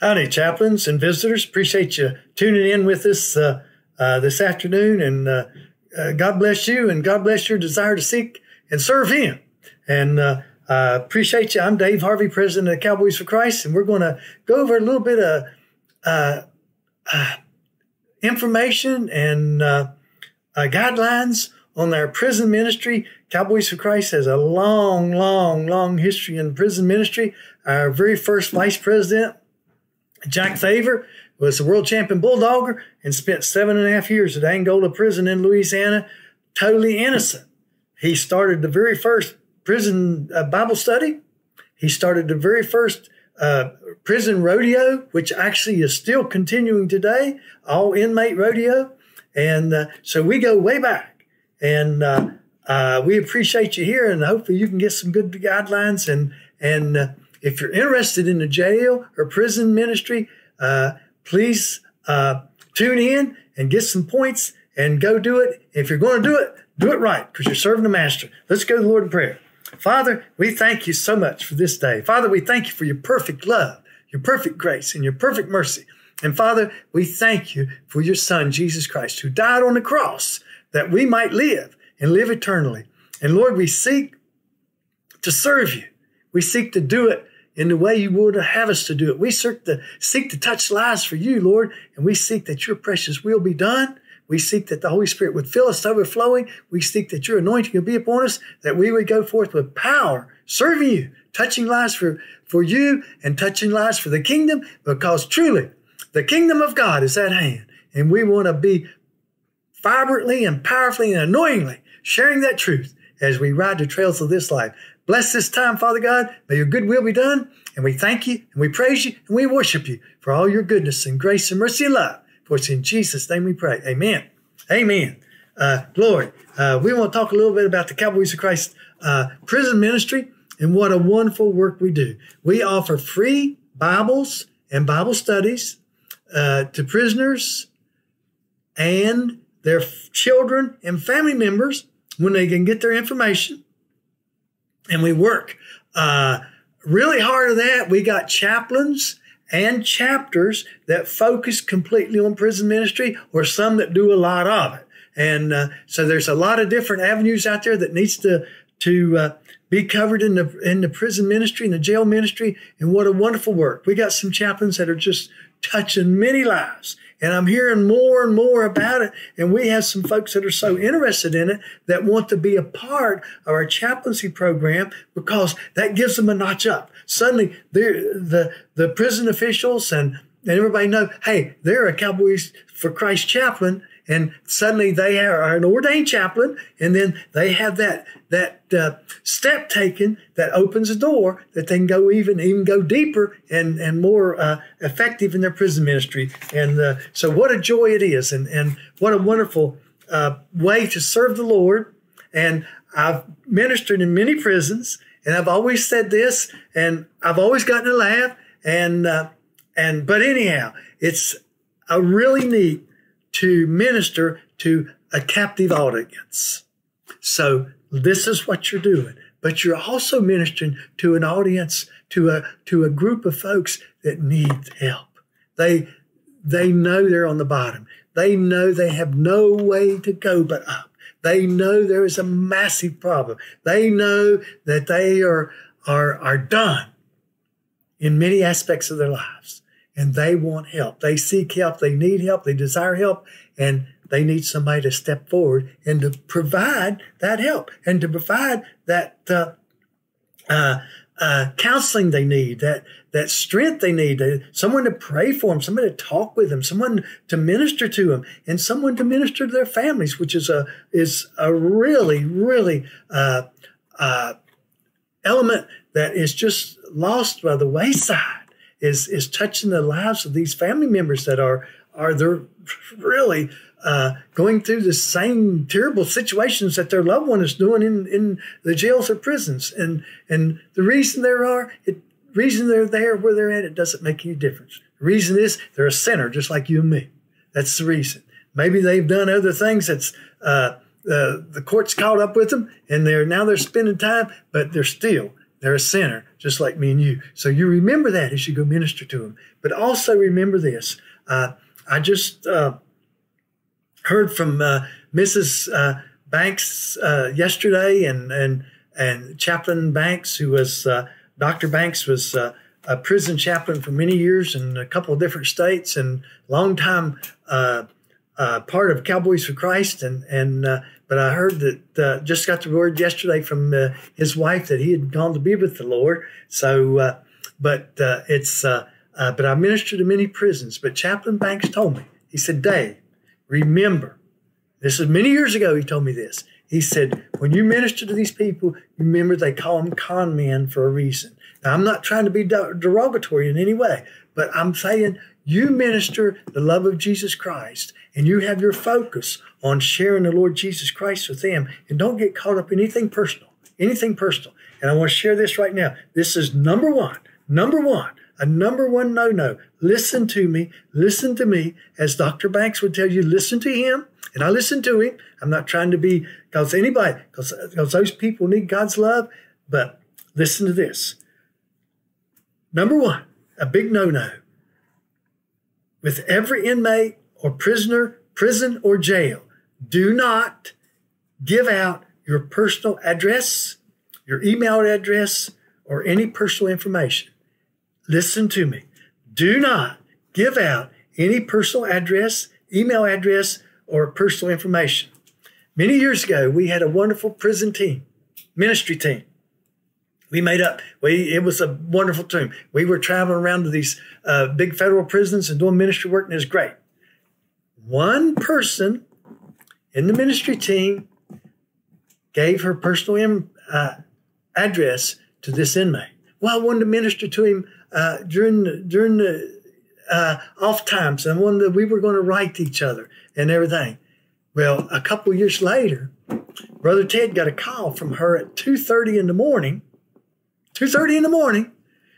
Howdy, chaplains and visitors. Appreciate you tuning in with us uh, uh, this afternoon. And uh, uh God bless you and God bless your desire to seek and serve Him. And uh, appreciate you. I'm Dave Harvey, president of Cowboys for Christ. And we're going to go over a little bit of uh, information and guidelines on our prison ministry. Cowboys for Christ has a long, long, long history in prison ministry. Our very first vice president Jack Favor was a world champion bulldogger and spent seven and a half years at Angola prison in Louisiana, totally innocent. He started the very first prison uh, Bible study. He started the very first uh, prison rodeo, which actually is still continuing today, all inmate rodeo. And uh, so we go way back. And uh, uh, we appreciate you here, and hopefully you can get some good guidelines and and uh, if you're interested in the jail or prison ministry, uh, please uh, tune in and get some points and go do it. If you're going to do it, do it right because you're serving the master. Let's go to the Lord in prayer. Father, we thank you so much for this day. Father, we thank you for your perfect love, your perfect grace, and your perfect mercy. And Father, we thank you for your Son, Jesus Christ, who died on the cross that we might live and live eternally. And Lord, we seek to serve you. We seek to do it in the way you would have us to do it. We seek to, seek to touch lives for you, Lord, and we seek that your precious will be done. We seek that the Holy Spirit would fill us overflowing. We seek that your anointing would be upon us, that we would go forth with power, serving you, touching lives for, for you and touching lives for the kingdom, because truly the kingdom of God is at hand. And we want to be vibrantly and powerfully and anointingly sharing that truth as we ride the trails of this life. Bless this time, Father God. May your good will be done. And we thank you and we praise you and we worship you for all your goodness and grace and mercy and love. For it's in Jesus' name we pray. Amen. Amen. Uh, Lord, uh, we want to talk a little bit about the Cowboys of Christ uh, prison ministry and what a wonderful work we do. We offer free Bibles and Bible studies uh, to prisoners and their children and family members when they can get their information and we work uh, really hard on that. We got chaplains and chapters that focus completely on prison ministry, or some that do a lot of it. And uh, so there's a lot of different avenues out there that needs to to uh, be covered in the in the prison ministry and the jail ministry. And what a wonderful work! We got some chaplains that are just touching many lives and I'm hearing more and more about it. And we have some folks that are so interested in it that want to be a part of our chaplaincy program because that gives them a notch up. Suddenly, the, the prison officials and, and everybody know, hey, they're a Cowboys for Christ chaplain and suddenly they are an ordained chaplain, and then they have that that uh, step taken that opens a door that they can go even even go deeper and and more uh, effective in their prison ministry. And uh, so, what a joy it is, and and what a wonderful uh, way to serve the Lord. And I've ministered in many prisons, and I've always said this, and I've always gotten a laugh. And uh, and but anyhow, it's a really neat to minister to a captive audience. So this is what you're doing. But you're also ministering to an audience, to a to a group of folks that need help. They they know they're on the bottom. They know they have no way to go but up. They know there is a massive problem. They know that they are are are done in many aspects of their lives and they want help. They seek help. They need help. They desire help. And they need somebody to step forward and to provide that help and to provide that uh, uh, uh, counseling they need, that that strength they need, someone to pray for them, someone to talk with them, someone to minister to them, and someone to minister to their families, which is a is a really really uh, uh, element that is just lost by the wayside is is touching the lives of these family members that are are they're really uh, going through the same terrible situations that their loved one is doing in, in the jails or prisons. And and the reason there are it reason they're there where they're at, it doesn't make any difference. The reason is they're a sinner just like you and me. That's the reason. Maybe they've done other things that's uh, uh, the court's caught up with them and they're now they're spending time, but they're still They're a sinner, just like me and you. So you remember that as you go minister to them. But also remember this. Uh, I just uh, heard from uh, Mrs. Uh, Banks uh, yesterday, and and and Chaplain Banks, who was uh, Dr. Banks, was a prison chaplain for many years in a couple of different states, and long time part of Cowboys for Christ, and and but I heard that uh, just got the word yesterday from uh, his wife that he had gone to be with the Lord. So, uh, but uh, it's uh, uh, but I ministered to many prisons. But Chaplain Banks told me he said, Dave, remember, this is many years ago. He told me this. He said, when you minister to these people, remember they call them con men for a reason. Now, I'm not trying to be derogatory in any way, but I'm saying you minister the love of Jesus Christ and you have your focus on sharing the Lord Jesus Christ with them and don't get caught up in anything personal, anything personal. And I want to share this right now. This is number one, number one, a number one no no. Listen to me, listen to me. As Dr. Banks would tell you, listen to him. And I listen to him. I'm not trying to be, because anybody, because those people need God's love. But listen to this. Number one, a big no no. With every inmate or prisoner, prison or jail, do not give out your personal address, your email address, or any personal information. Listen to me. Do not give out any personal address, email address, or personal information. Many years ago, we had a wonderful prison team, ministry team. We made up. We it was a wonderful team. We were traveling around to these uh, big federal prisons and doing ministry work, and it was great. One person in the ministry team gave her personal uh, address to this inmate. Well, I wanted to minister to him uh, during the, during the uh, off times, and one that we were going to write to each other and everything. Well, a couple years later, Brother Ted got a call from her at two thirty in the morning. Two thirty in the morning,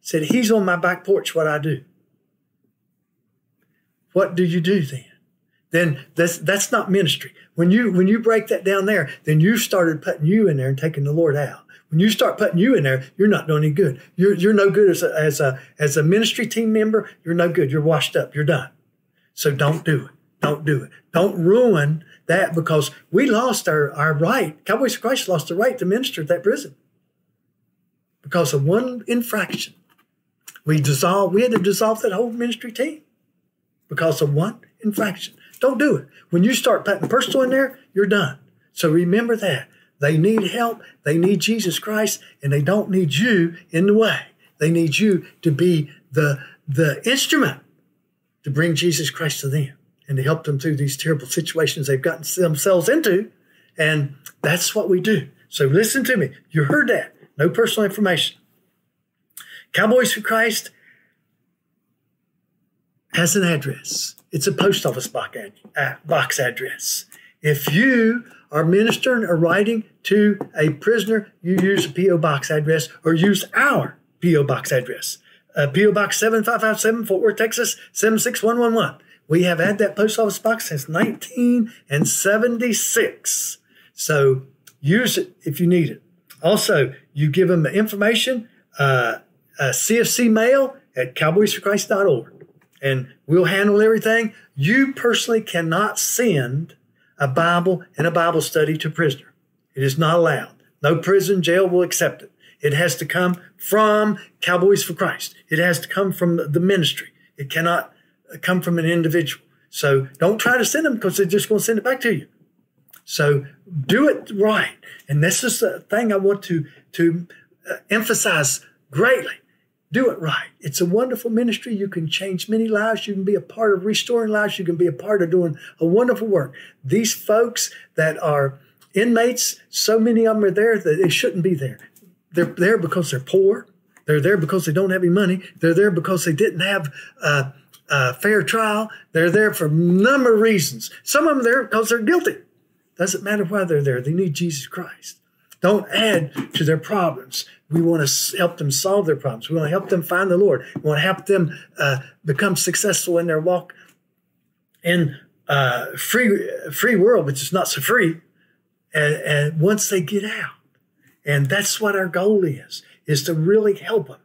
said he's on my back porch. What I do? What do you do then? then that's that's not ministry. When you when you break that down there, then you started putting you in there and taking the Lord out. When you start putting you in there, you're not doing any good. You're you're no good as a as a as a ministry team member. You're no good. You're washed up. You're done. So don't do it. Don't do it. Don't ruin that because we lost our, our right. Cowboys of Christ lost the right to minister at that prison because of one infraction. We dissolved, we had to dissolve that whole ministry team because of one infraction. Don't do it. When you start putting personal in there, you're done. So remember that. They need help. They need Jesus Christ, and they don't need you in the way. They need you to be the, the instrument to bring Jesus Christ to them and to help them through these terrible situations they've gotten themselves into. And that's what we do. So listen to me. You heard that. No personal information. Cowboys for Christ has an address. It's a post office box address. If you are ministering or writing to a prisoner, you use a P.O. box address or use our P.O. box address. Uh, P.O. Box 7557, Fort Worth, Texas 76111. We have had that post office box since 1976. So use it if you need it. Also, you give them the information, uh, uh, CFC mail at cowboysforchrist.org and we'll handle everything. You personally cannot send a Bible and a Bible study to a prisoner. It is not allowed. No prison, jail will accept it. It has to come from Cowboys for Christ. It has to come from the ministry. It cannot come from an individual. So don't try to send them because they're just going to send it back to you. So do it right. And this is the thing I want to, to uh, emphasize greatly do it right. It's a wonderful ministry. You can change many lives. You can be a part of restoring lives. You can be a part of doing a wonderful work. These folks that are inmates, so many of them are there that they shouldn't be there. They're there because they're poor. They're there because they don't have any money. They're there because they didn't have a, a fair trial. They're there for a number of reasons. Some of them are there because they're guilty. Doesn't matter why they're there. They need Jesus Christ. Don't add to their problems. We want to help them solve their problems. We want to help them find the Lord. We want to help them uh, become successful in their walk in uh, free free world, which is not so free. And, and once they get out, and that's what our goal is. is to really help them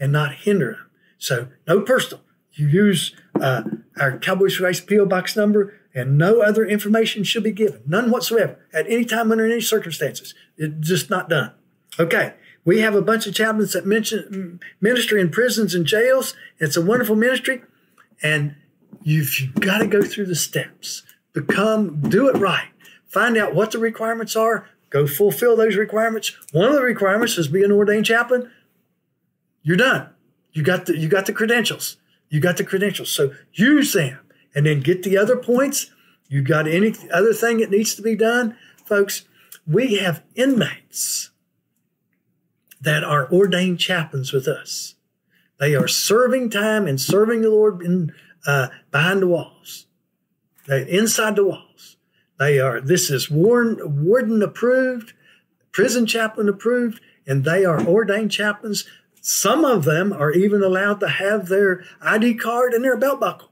and not hinder them. So no personal. You use uh, our Cowboys Christ PO box number, and no other information should be given, none whatsoever, at any time under any circumstances. It's just not done. Okay, we have a bunch of chaplains that mention ministry in prisons and jails. It's a wonderful ministry, and you've, you've got to go through the steps. Become, do it right. Find out what the requirements are. Go fulfill those requirements. One of the requirements is be an ordained chaplain. You're done. You got the you got the credentials. You got the credentials. So use them and then get the other points. You got any other thing that needs to be done, folks? We have inmates that are ordained chaplains with us. They are serving time and serving the Lord in, uh, behind the walls, they, inside the walls. They are. This is warden, warden approved, prison chaplain approved, and they are ordained chaplains. Some of them are even allowed to have their ID card and their belt buckle.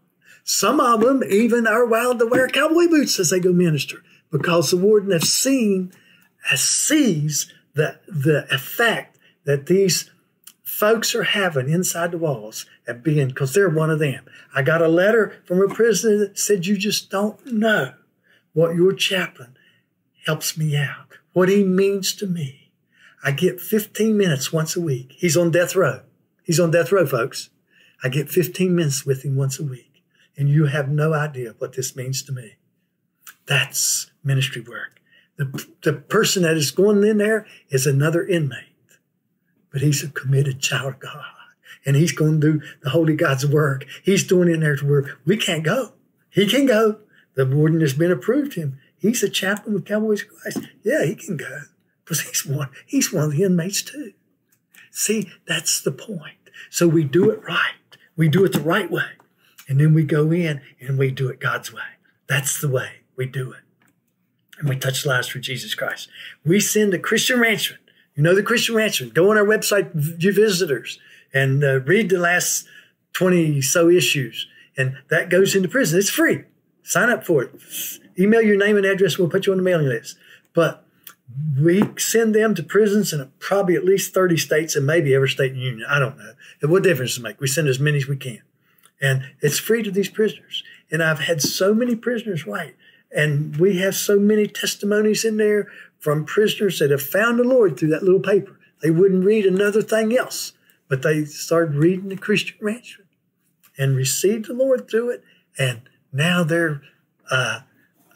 Some of them even are wild to wear cowboy boots as they go minister because the warden has seen, sees the, the effect that these folks are having inside the walls at being, because they're one of them. I got a letter from a prisoner that said, You just don't know what your chaplain helps me out, what he means to me. I get 15 minutes once a week. He's on death row. He's on death row, folks. I get 15 minutes with him once a week. And you have no idea what this means to me. That's ministry work. The, the person that is going in there is another inmate but he's a committed child of God. And he's going to do the Holy God's work. He's doing in there to where we can't go. He can go. The warden has been approved him. He's a chaplain with Cowboys Christ. Yeah, he can go. Because he's one, he's one of the inmates too. See, that's the point. So we do it right. We do it the right way. And then we go in and we do it God's way. That's the way we do it. And we touch lives for Jesus Christ. We send a Christian ranchman you know the Christian Ranchman. Go on our website, view visitors, and uh, read the last 20 so issues. And that goes into prison. It's free. Sign up for it. Email your name and address. We'll put you on the mailing list. But we send them to prisons in probably at least 30 states and maybe every state in the union. I don't know. And what difference does it make? We send as many as we can. And it's free to these prisoners. And I've had so many prisoners write. And we have so many testimonies in there from prisoners that have found the Lord through that little paper. They wouldn't read another thing else, but they started reading the Christian Ranchman and received the Lord through it. And now they're uh,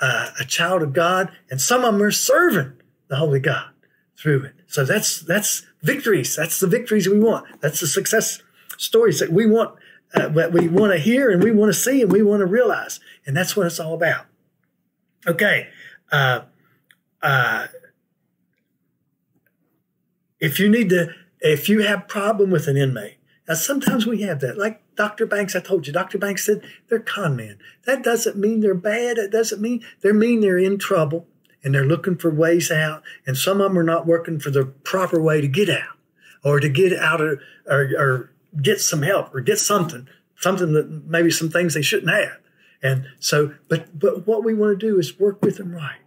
uh, a child of God, and some of them are serving the Holy God through it. So that's that's victories. That's the victories we want. That's the success stories that we want uh, that we want to hear and we want to see and we want to realize. And that's what it's all about. Okay. Uh, uh, if you need to, if you have problem with an inmate, now sometimes we have that. Like Dr. Banks, I told you, Dr. Banks said they're con men. That doesn't mean they're bad. It doesn't mean they're mean they're in trouble and they're looking for ways out. And some of them are not working for the proper way to get out or to get out of, or, or get some help or get something, something that maybe some things they shouldn't have. And so, but but what we want to do is work with them right.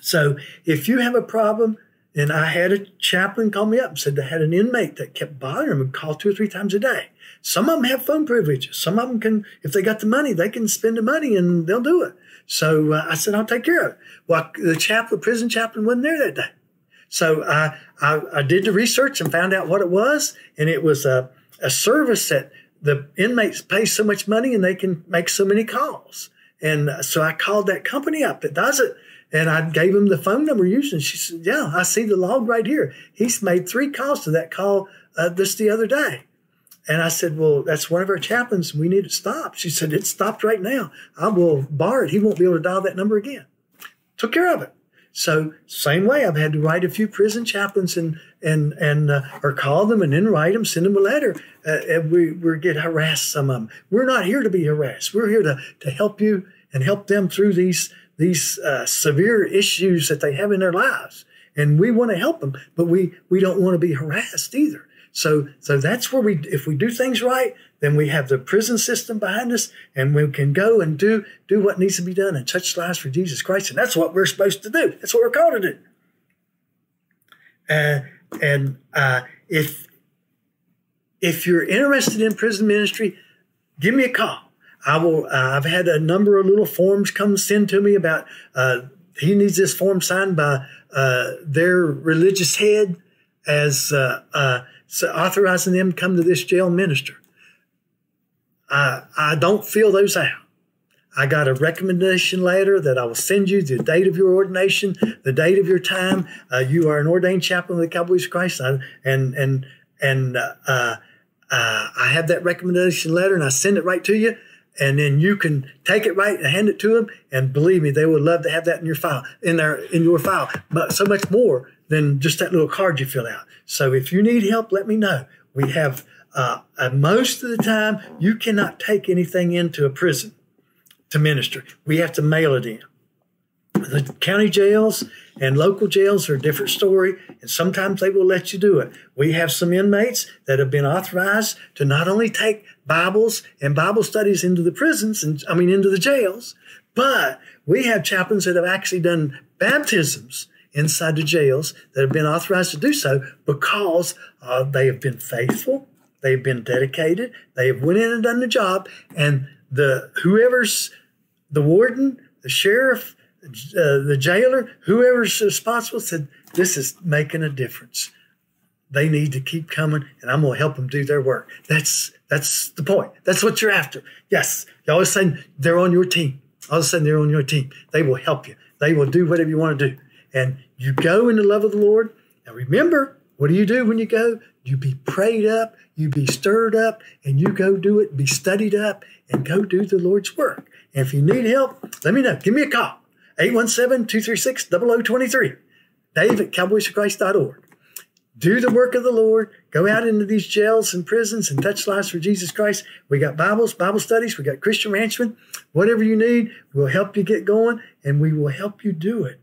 So if you have a problem, and I had a chaplain call me up and said they had an inmate that kept bothering them and called two or three times a day. Some of them have phone privileges. Some of them can, if they got the money, they can spend the money and they'll do it. So uh, I said, I'll take care of it. Well, the chaplain, prison chaplain wasn't there that day. So I, I, I did the research and found out what it was. And it was a, a service that the inmates pay so much money and they can make so many calls. And so I called that company up that does it and I gave him the phone number used, and she said, "Yeah, I see the log right here. He's made three calls to that call uh, this the other day." And I said, "Well, that's one of our chaplains. We need it stopped." She said, "It's stopped right now. I will bar it. He won't be able to dial that number again." Took care of it. So same way, I've had to write a few prison chaplains and and and uh, or call them and then write them, send them a letter. Uh, and we we get harassed. Some of them. We're not here to be harassed. We're here to to help you and help them through these these uh, severe issues that they have in their lives, and we want to help them, but we we don't want to be harassed either. So so that's where we if we do things right, then we have the prison system behind us, and we can go and do do what needs to be done and touch lives for Jesus Christ, and that's what we're supposed to do. That's what we're called to do. Uh, and uh, if if you're interested in prison ministry, give me a call. I will. Uh, I've had a number of little forms come send to me about uh, he needs this form signed by uh, their religious head as uh, so authorizing them to come to this jail minister. I I don't fill those out. I got a recommendation letter that I will send you the date of your ordination, the date of your time. Uh, you are an ordained chaplain of the Cowboys of Christ, and and and uh, uh, I have that recommendation letter, and I send it right to you. And then you can take it right and hand it to them. And believe me, they would love to have that in your file, in their in your file. But so much more than just that little card you fill out. So if you need help, let me know. We have uh, uh, most of the time you cannot take anything into a prison to minister. We have to mail it in. The county jails and local jails are a different story, and sometimes they will let you do it. We have some inmates that have been authorized to not only take Bibles and Bible studies into the prisons, and I mean into the jails, but we have chaplains that have actually done baptisms inside the jails that have been authorized to do so because uh, they have been faithful, they've been dedicated, they have went in and done the job, and the whoever's the warden, the sheriff, uh, the jailer, whoever's responsible said, This is making a difference. They need to keep coming, and I'm going to help them do their work. That's that's the point. That's what you're after. Yes, you always saying they're on your team. All of a sudden, they're on your team. They will help you. They will do whatever you want to do. And you go in the love of the Lord. Now, remember, what do you do when you go? You be prayed up, you be stirred up, and you go do it, be studied up, and go do the Lord's work. And if you need help, let me know. Give me a call. 817-236-0023. Dave at cowboysforchrist.org. Do the work of the Lord. Go out into these jails and prisons and touch lives for Jesus Christ. We got Bibles, Bible studies. We got Christian ranchmen. Whatever you need, we'll help you get going and we will help you do it.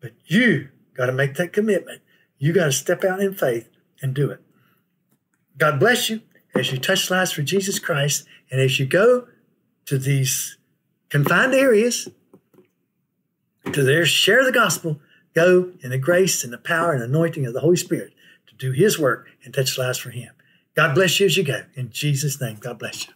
But you got to make that commitment. You got to step out in faith and do it. God bless you as you touch lives for Jesus Christ and as you go to these confined areas to there share the gospel, go in the grace and the power and anointing of the Holy Spirit to do his work and touch lives for him. God bless you as you go. In Jesus' name, God bless you.